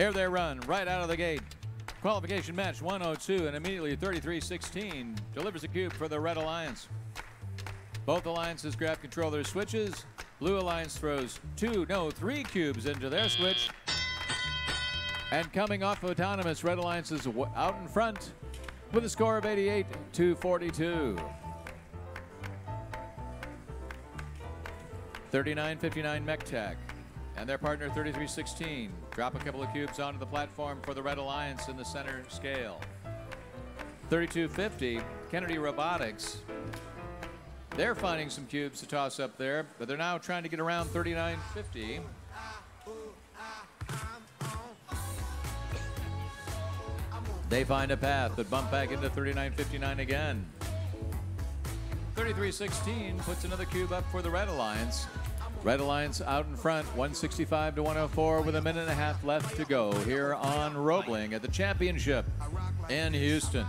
air their run right out of the gate. Qualification match 102 and immediately 33-16 delivers a cube for the Red Alliance. Both alliances grab control of their switches. Blue Alliance throws two, no, three cubes into their switch. And coming off of Autonomous, Red Alliance is out in front with a score of 88 to 42. 39-59 MechTech and their partner 3316 drop a couple of cubes onto the platform for the Red Alliance in the center scale. 3250 Kennedy Robotics. They're finding some cubes to toss up there, but they're now trying to get around 3950. They find a path, but bump back into 3959 again. 3316 puts another cube up for the Red Alliance. Red Alliance out in front, 165 to 104 with a minute and a half left to go here on Roebling at the championship in Houston.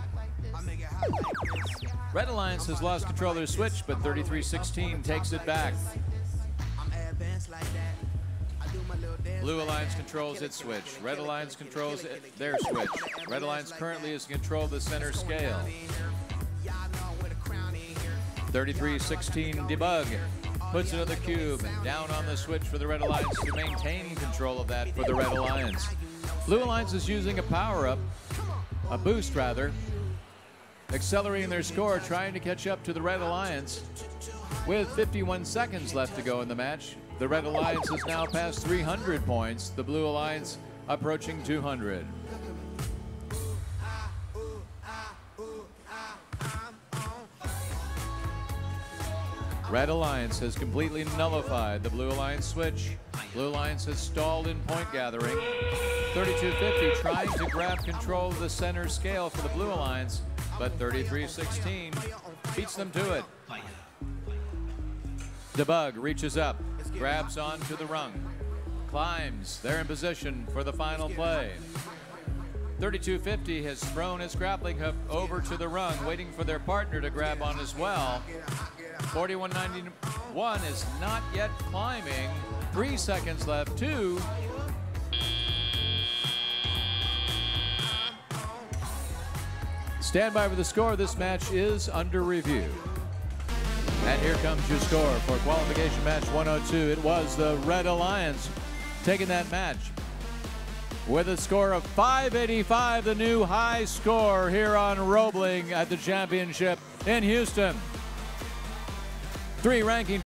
Red Alliance has lost control of their switch, but 33-16 takes it back. Blue Alliance controls its switch. Red Alliance controls it, their switch. Red Alliance currently is in control of the center scale. 33-16 debug puts another cube down on the switch for the Red Alliance to maintain control of that for the Red Alliance. Blue Alliance is using a power-up, a boost rather, accelerating their score, trying to catch up to the Red Alliance. With 51 seconds left to go in the match, the Red Alliance has now passed 300 points, the Blue Alliance approaching 200. Red Alliance has completely nullified the Blue Alliance switch. Blue Alliance has stalled in point gathering. 3250 trying to grab control of the center scale for the Blue Alliance, but 3316 beats them to it. Debug reaches up, grabs onto the rung, climbs. They're in position for the final play. 3250 has thrown his grappling hook over to the rung, waiting for their partner to grab on as well. 4191 is not yet climbing. Three seconds left. Two. Stand by for the score. This match is under review. And here comes your score for qualification match 102. It was the Red Alliance taking that match with a score of 585, the new high score here on Roebling at the championship in Houston. Three ranking